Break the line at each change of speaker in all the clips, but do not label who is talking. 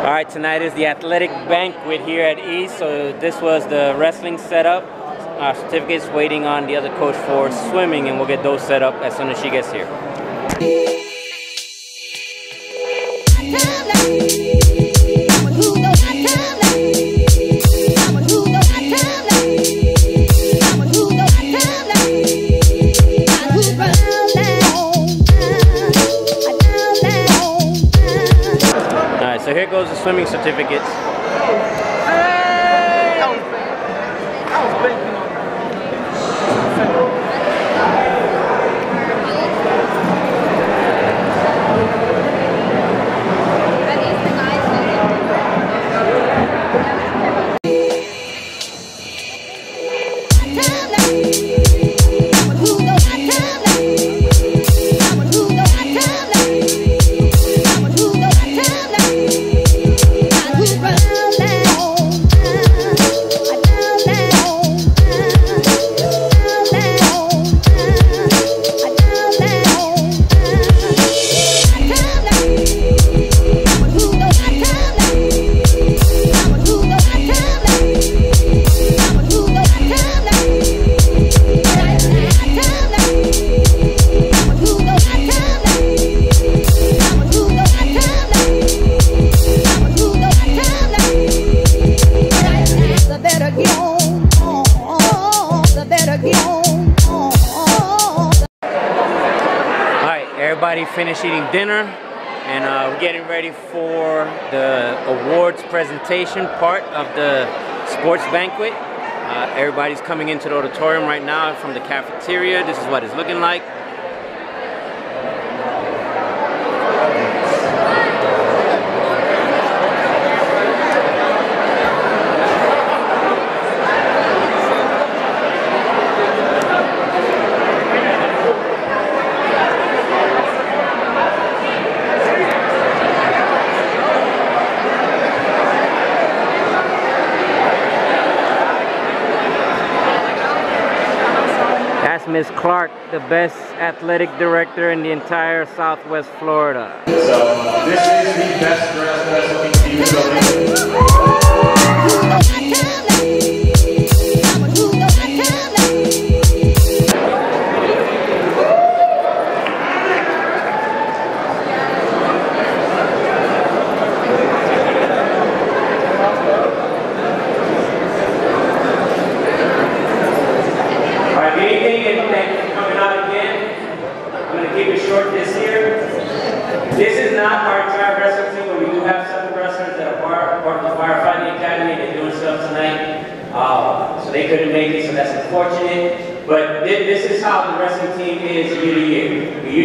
All right, tonight is the athletic banquet here at East. So this was the wrestling setup. Our certificates waiting on the other coach for swimming, and we'll get those set up as soon as she gets here. Here goes the swimming certificates. Everybody finished eating dinner, and uh, we're getting ready for the awards presentation part of the sports banquet. Uh, everybody's coming into the auditorium right now from the cafeteria. This is what it's looking like. That's Miss Clark, the best athletic director in the entire Southwest Florida.
So this is the best dressed wrestling team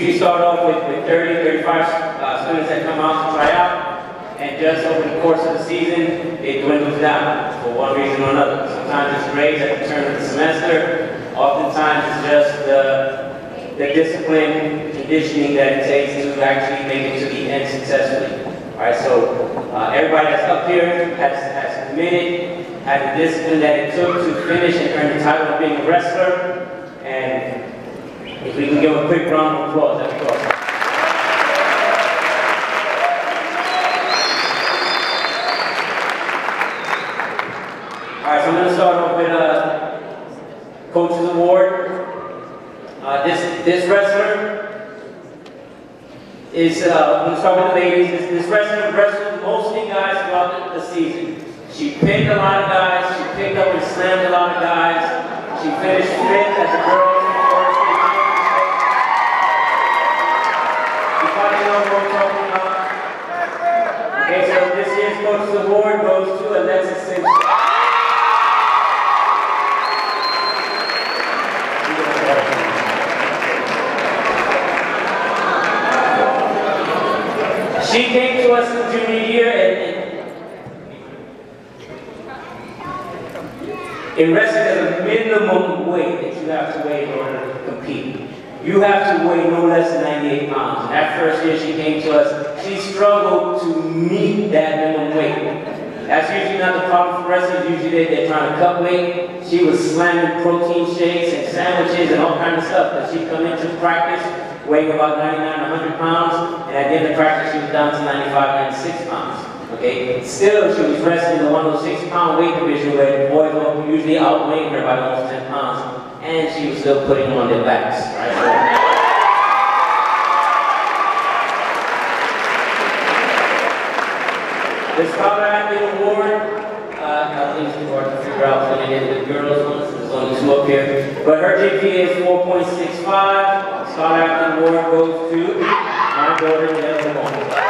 usually start off with, with 30, 35 uh, students that come out to try out. And just over the course of the season, it dwindles down for one reason or another. Sometimes it's grades at the turn of the semester. Oftentimes it's just the, the discipline, conditioning that it takes to actually make it to the end successfully. All right, so uh, everybody that's up here has, has committed, had the discipline that it took to finish and earn the title of being a wrestler. If we can give a quick round of applause, that'd be awesome. All right, so I'm going to start off with a coach's award. Uh, this this wrestler is. Uh, I'm going to start with the ladies. This, this wrestler wrestled mostly guys throughout the, the season. She picked a lot of guys. She picked up and slammed a lot of guys. She finished fifth as a girl. You probably know who I'm talking about. Okay, so this year's coach's award goes to Alexis Simpson. She came to us in junior year and, in wrestling there's a minimum weight that you have to weigh in order to compete. You have to weigh no less than 98 pounds. And that first year she came to us, she struggled to meet that minimum weight. That's usually not the problem for wrestlers. Usually they, they're trying to cut weight. she was slamming protein shakes and sandwiches and all kinds of stuff. But she'd come into practice weighing about 99, 100 pounds, and at the end of practice, she was down to 95, 96 pounds. Okay, still she was wrestling the 106 pound weight division where boys were usually outweighing her by almost 10 pounds, and she was still putting on their backs, right? The Scholar Athlete Award, uh, I think it's hard to figure out when it is the girls ones, there's only two up here. But her GPA is 4.65. Scholar Athlete Award goes to my daughter, Lamone.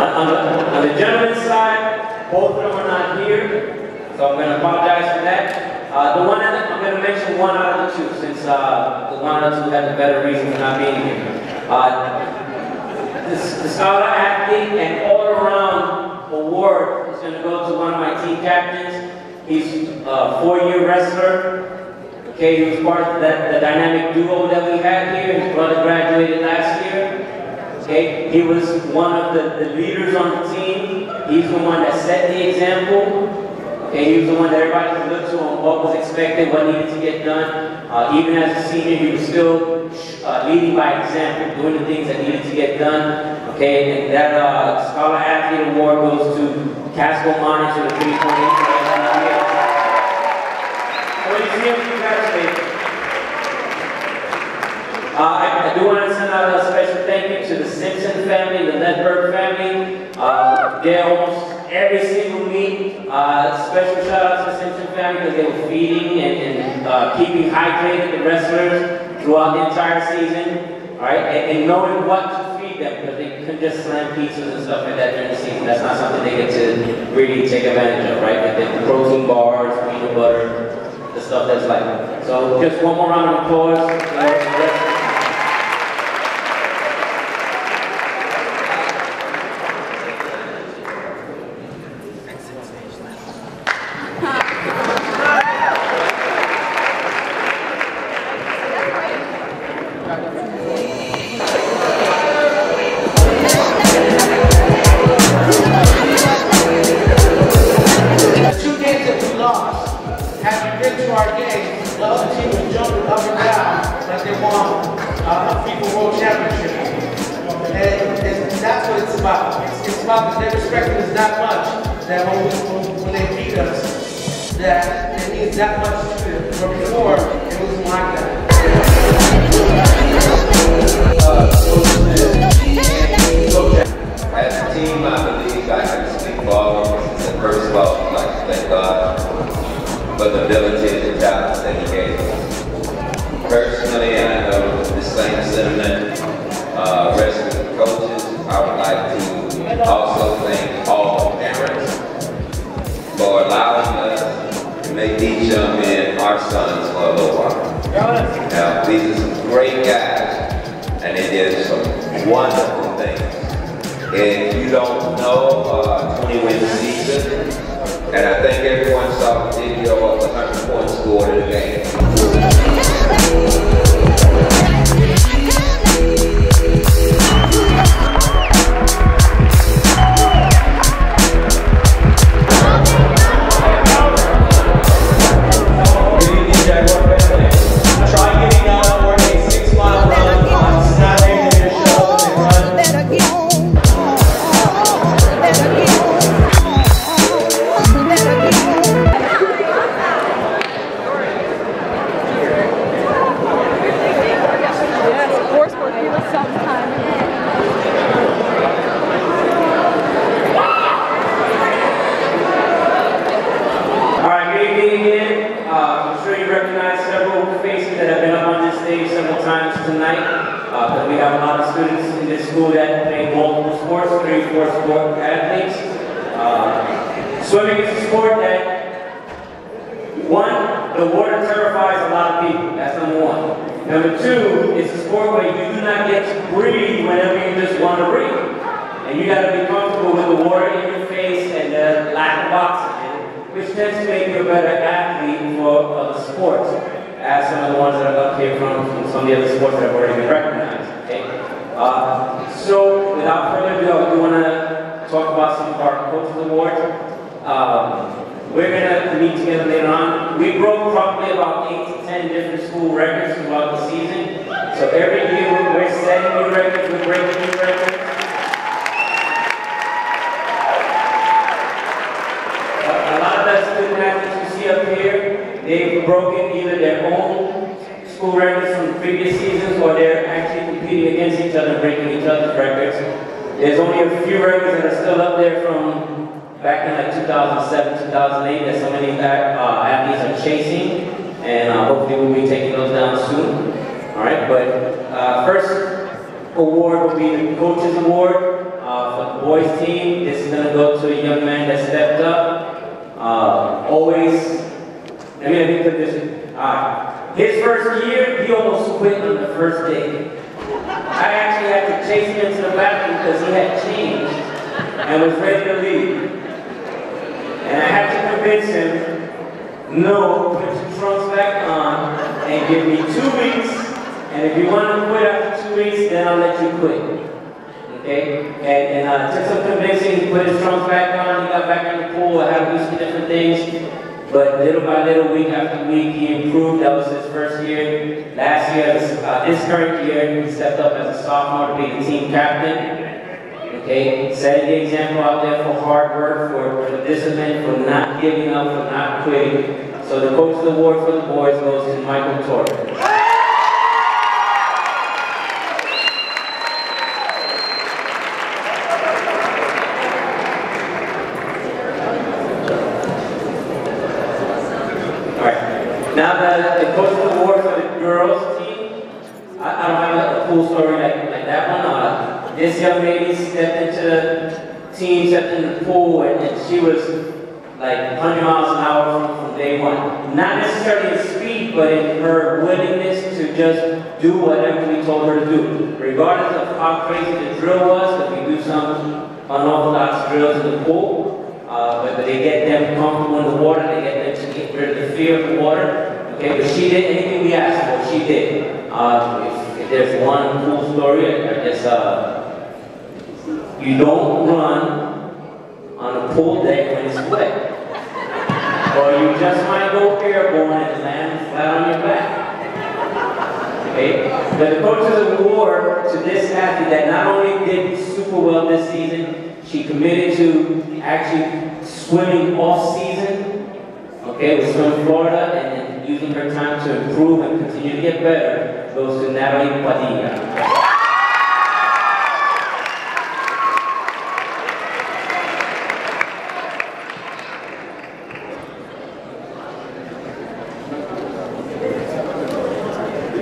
On, on the, on the gentleman's side, both of them are not here, so I'm going to apologize for that. Uh, the one that, I'm going to mention one out of the two, since uh, the one out of the two had the better reason for not being here. Uh, this, the Scholar Athlete and All-Around Award is going to go to one of my team captains. He's a four-year wrestler. Okay, he was part of that, the dynamic duo that we had here. His brother graduated last year. Okay, he was one of the, the leaders on the team. He's the one that set the example. Okay, he was the one that everybody could look to on what was expected, what needed to get done. Uh, even as a senior, he was still uh, leading by example, doing the things that needed to get done. Okay, and that uh, Scholar Athlete Award goes to Casco Monitor, the 3.8 When you see. Uh, I, I do want to send out a special thank you to the Simpson family, the Ledberg family. Uh, almost every single week. Uh, special shout out to the Simpson family because they were feeding and, and uh, keeping hydrated the wrestlers throughout the entire season. All right, and, and knowing what to feed them because they couldn't just slam pizzas and stuff like that during the season. That's not something they get to really take advantage of, right? Like the protein bars, peanut butter, the stuff that's like. So just one more round of applause.
World Championship. And, and that's what it's about. It's, about that they respected us that much that when, we, when, they beat us, that it means that much to them. Where before, it wasn't like that.
As a team, I believe I can speak for all. First of like thank God for the ability and the talent that He gave sons. Now, these are some great guys, and they did some wonderful things. If you don't know, uh, 20 win season, and I think everyone saw the video of the 100 point score in the game.
Tends to make you a better athlete for other sports. as some of the ones that are up here from, from some of the other sports that have already been recognized, okay? Uh, so, without further ado, do want to talk about some of our coaches awards. Um, we're gonna meet together later on. We broke probably about eight to ten different school records throughout the season. So every year we're setting new records, we're breaking new records. A a lot of the student athletes you see up here, broken either their own school records from previous seasons or they're actually competing against each other, breaking each other's records. There's only a few records that are still up there from back in like 2007, 2008 that of these a- uh, athletes are chasing, and uh, hopefully we'll be taking those down soon. All right, but uh, first award will be the coaches award uh, for the boys team. This is gonna go to a young man that stepped up. Uh, always, put this. His first year, he almost quit on the first day. I actually had to chase him into the bathroom because he had changed and was ready to leave. And I had to convince him, no, put your trunks back on and give me two weeks. And if you want to quit after two weeks, then I'll let you quit. Okay? And, and uh, took some convincing, he put his trunks back on, he got back in the pool, I had to do some different things. But little by little, week after week, he improved. That was his first year. Last year, uh, this current year, he stepped up as a sophomore to be the team captain. Okay, setting the example out there for hard work, for, for discipline, for not giving up, for not quitting. So the coach's award for the boys goes to Michael Torres. All right. Now the, the coach's award for the girls team, I, I don't have a cool story like, like that one. Uh, this young lady stepped into the team, stepped in the pool, and, and she was like 100 miles an hour from, from day one. Not necessarily in speed, but in her willingness to just do whatever we told her to do. Regardless of how crazy the drill was, because we do some unorthodox drills in the pool, uh, but they get them comfortable in the water, they get them to get rid of the fear of the water. Okay, but she did anything we asked for, she did. Uh, if, if there's one cool story, I guess, uh, you don't run on a pool deck when it's wet. Or you just might go airborne and land flat on your back. Okay? The coach's award to this athlete that not only did super well this season, she committed to actually swimming off season. Okay, with Swim Florida and then using her time to improve and continue to get better goes to Natalie Padilla.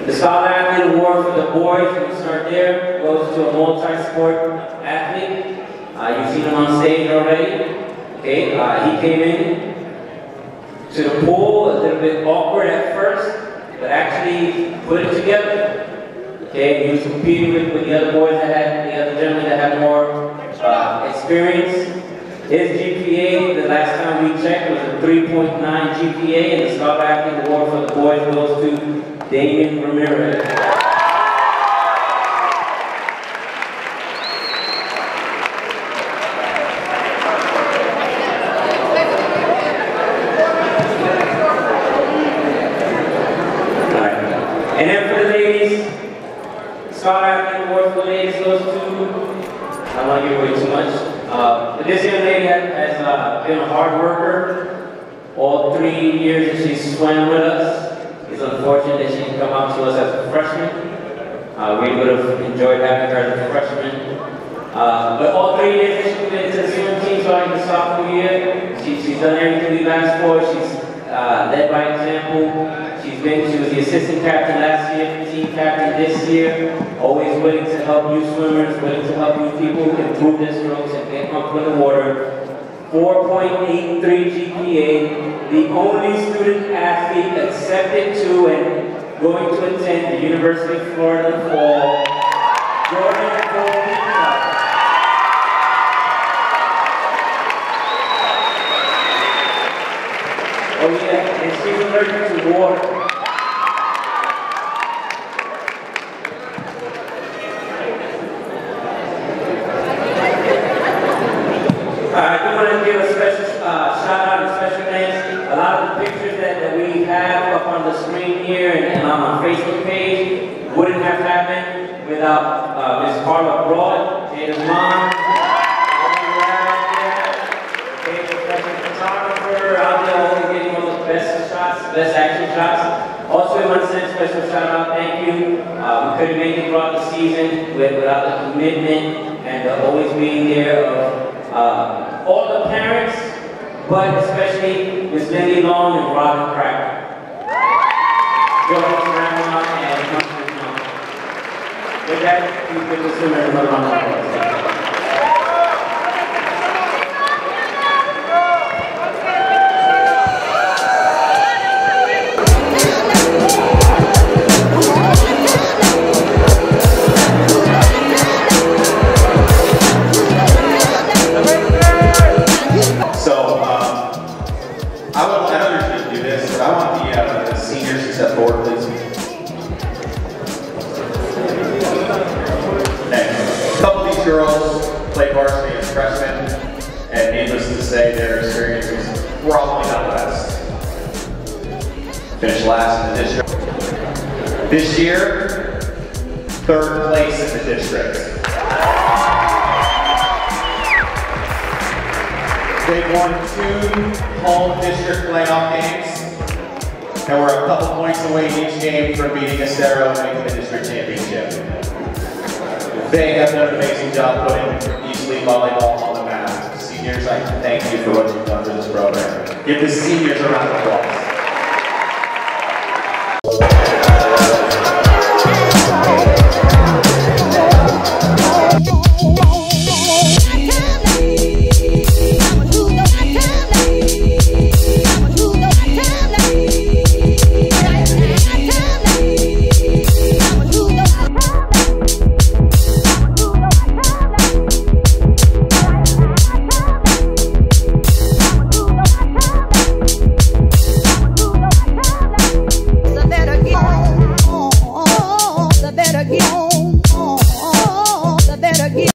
The Scholar Athlete Award for the boys, start there, goes to a multi-sport athlete. Uh, you've seen him on stage already. Okay, uh, he came in to the pool a little bit awkward at first, but actually put it together. Okay, he was competing with, with the other boys that had, the other gentlemen that had more uh, experience. His GPA, the last time we checked, was a 3.9 GPA, and the Scholar Athlete Award for the boys goes to Damien Ramirez. Alright. And then for the ladies, Scholar Athlete Award for the ladies goes to, I don't want to give away too much. Uh, but this young lady has, has uh, been a hard worker all three years that she swam with us. It's unfortunate that she didn't come out to us as a freshman. Uh, we would have enjoyed having her as a freshman. Uh, but all three years she's been to the swim team, starting the sophomore year, she, she's done everything we've asked for. She's uh, led by example. She's been, she was the assistant captain last year, team captain this year, always willing to help you swimmers, willing to help you people improve their strokes and get comfortable in the water. 4.83 GPA, the only student athlete accepted to and going to attend the University of Florida fall. Oh yeah, and allergic to water. want to give a special uh, shout out and special thanks. A lot of the pictures that, that we have up on the screen here and, and on our Facebook page wouldn't have happened without uh, Ms. Carla Broad, Jada's mom. Okay, professional photographer out there always getting all the best action shots. Also, I want to send a special shout out, thank you. Uh, we couldn't make it throughout the season without the commitment and uh, always being there of uh, all the parents, but especially Ms. Lindy Long and Robin Cracker. Joe's grandma and Mama's mom. With that, we give this woman another round of applause.
This year, third place in the district. They've won two home district playoff games, and we're a couple points away each game from beating Estero and making the district championship. They have done an amazing job putting East Lee volleyball on the map. Seniors, I thank you for what you've done for this program. Give the seniors a round of applause.